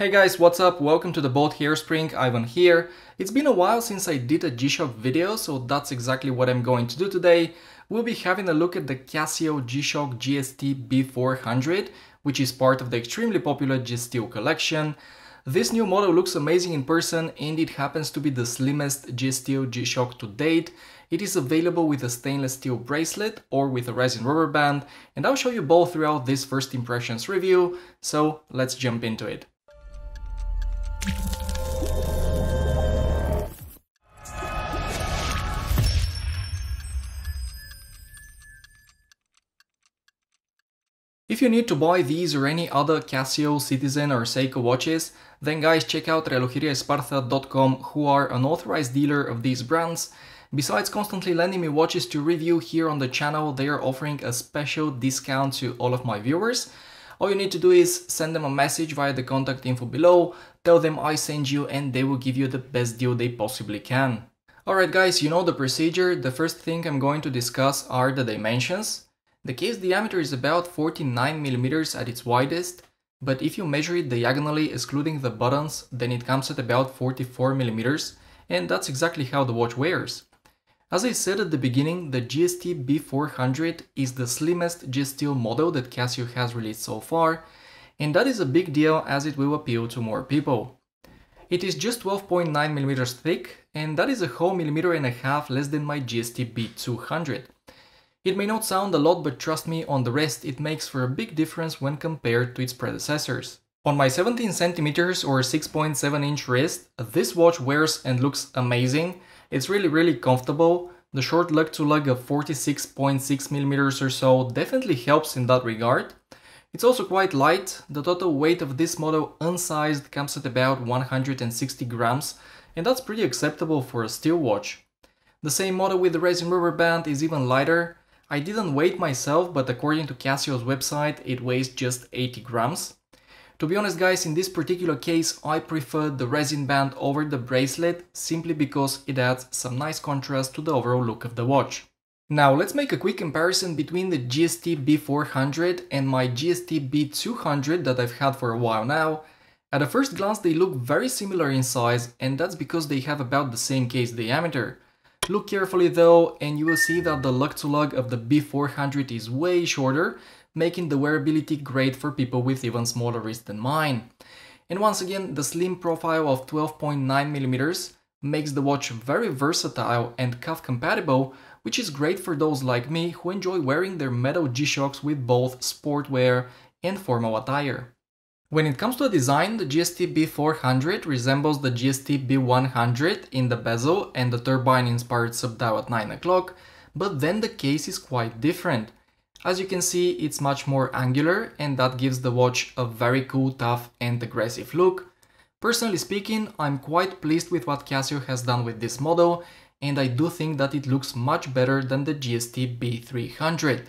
Hey guys, what's up? Welcome to the Bold Hairspring, Ivan here. It's been a while since I did a G-Shock video, so that's exactly what I'm going to do today. We'll be having a look at the Casio G-Shock GST B400, which is part of the extremely popular G-Steel collection. This new model looks amazing in person and it happens to be the slimmest G-Steel G-Shock to date. It is available with a stainless steel bracelet or with a resin rubber band and I'll show you both throughout this first impressions review, so let's jump into it. If you need to buy these or any other Casio, Citizen or Seiko watches, then guys check out relojeriaesparza.com who are an authorized dealer of these brands. Besides constantly lending me watches to review here on the channel, they are offering a special discount to all of my viewers. All you need to do is send them a message via the contact info below, tell them I send you and they will give you the best deal they possibly can. Alright guys, you know the procedure, the first thing I'm going to discuss are the dimensions. The case diameter is about 49mm at its widest, but if you measure it diagonally excluding the buttons, then it comes at about 44mm, and that's exactly how the watch wears. As I said at the beginning, the GST B400 is the slimmest G-Steel model that Casio has released so far, and that is a big deal as it will appeal to more people. It is just 12.9mm thick, and that is a whole millimeter and a half less than my GST B200. It may not sound a lot, but trust me, on the rest it makes for a big difference when compared to its predecessors. On my 17cm or 6.7 inch wrist, this watch wears and looks amazing. It's really really comfortable. The short lug to lug of 46.6mm or so definitely helps in that regard. It's also quite light, the total weight of this model unsized comes at about 160 grams, and that's pretty acceptable for a steel watch. The same model with the resin rubber band is even lighter, I didn't weigh it myself, but according to Casio's website, it weighs just 80 grams. To be honest guys, in this particular case, I prefer the resin band over the bracelet simply because it adds some nice contrast to the overall look of the watch. Now let's make a quick comparison between the GST B400 and my GST B200 that I've had for a while now. At a first glance they look very similar in size and that's because they have about the same case diameter. Look carefully though and you will see that the lug-to-lug of the B400 is way shorter, making the wearability great for people with even smaller wrists than mine. And once again, the slim profile of 12.9mm makes the watch very versatile and cuff compatible, which is great for those like me who enjoy wearing their metal G-Shocks with both sportwear and formal attire. When it comes to design, the GST B400 resembles the GST B100 in the bezel and the turbine-inspired subdial at 9 o'clock, but then the case is quite different. As you can see, it's much more angular and that gives the watch a very cool, tough and aggressive look. Personally speaking, I'm quite pleased with what Casio has done with this model and I do think that it looks much better than the GST B300.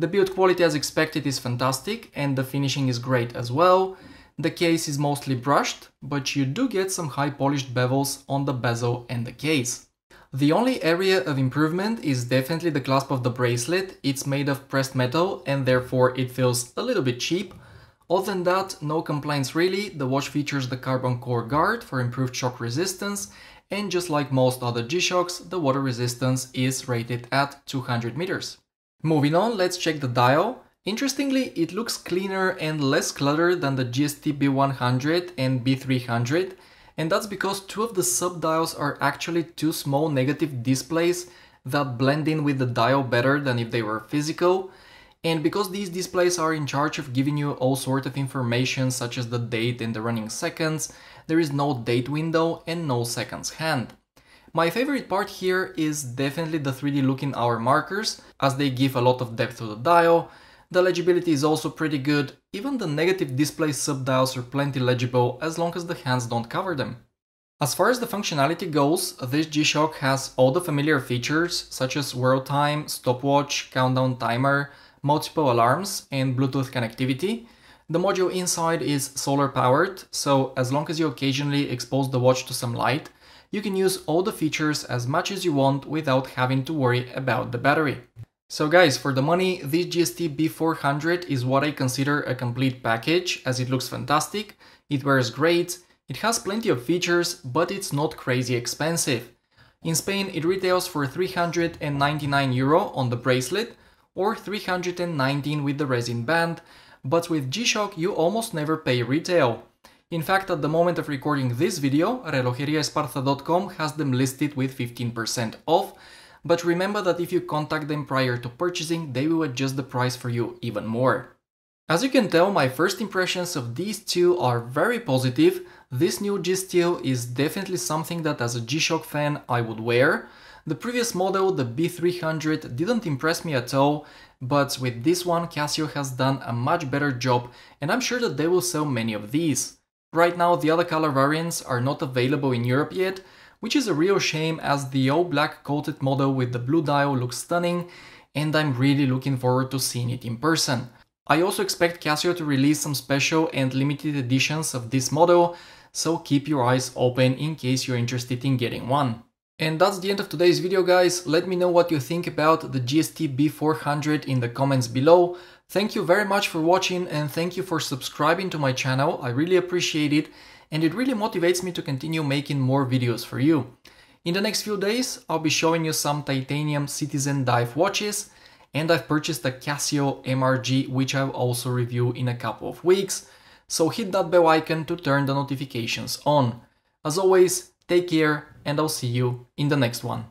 The build quality as expected is fantastic and the finishing is great as well. The case is mostly brushed, but you do get some high polished bevels on the bezel and the case. The only area of improvement is definitely the clasp of the bracelet, it's made of pressed metal and therefore it feels a little bit cheap. Other than that, no complaints really, the watch features the carbon core guard for improved shock resistance and just like most other G-Shocks, the water resistance is rated at 200 meters. Moving on, let's check the dial. Interestingly, it looks cleaner and less cluttered than the GST B100 and B300, and that's because two of the sub-dials are actually two small negative displays that blend in with the dial better than if they were physical. And because these displays are in charge of giving you all sort of information such as the date and the running seconds, there is no date window and no seconds hand. My favorite part here is definitely the 3D looking hour markers, as they give a lot of depth to the dial. The legibility is also pretty good, even the negative display subdials are plenty legible as long as the hands don't cover them. As far as the functionality goes, this G-Shock has all the familiar features such as world time, stopwatch, countdown timer, multiple alarms and Bluetooth connectivity. The module inside is solar powered, so as long as you occasionally expose the watch to some light, you can use all the features as much as you want without having to worry about the battery. So guys, for the money, this GST B400 is what I consider a complete package as it looks fantastic, it wears great, it has plenty of features, but it's not crazy expensive. In Spain, it retails for 399 euro on the bracelet or 319 with the resin band, but with G-Shock you almost never pay retail. In fact, at the moment of recording this video, relojeriaesparza.com has them listed with 15% off, but remember that if you contact them prior to purchasing, they will adjust the price for you even more. As you can tell, my first impressions of these two are very positive. This new G-Steel is definitely something that as a G-Shock fan I would wear. The previous model, the B300, didn't impress me at all, but with this one Casio has done a much better job and I'm sure that they will sell many of these. Right now the other color variants are not available in Europe yet, which is a real shame as the all black coated model with the blue dial looks stunning and I'm really looking forward to seeing it in person. I also expect Casio to release some special and limited editions of this model, so keep your eyes open in case you're interested in getting one. And that's the end of today's video guys, let me know what you think about the GST B400 in the comments below. Thank you very much for watching and thank you for subscribing to my channel, I really appreciate it and it really motivates me to continue making more videos for you. In the next few days, I'll be showing you some titanium Citizen Dive watches, and I've purchased a Casio MRG which I'll also review in a couple of weeks, so hit that bell icon to turn the notifications on. As always, take care and I'll see you in the next one.